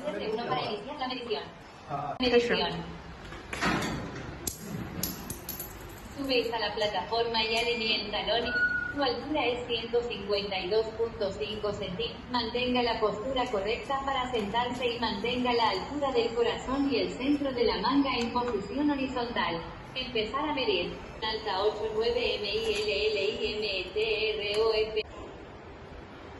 Para iniciar la medición. Medición. Subes a la plataforma y alinee el talón. Su altura es 152.5 centímetros. Mantenga la postura correcta para sentarse y mantenga la altura del corazón y el centro de la manga en posición horizontal. Empezar a medir. Alta 8 9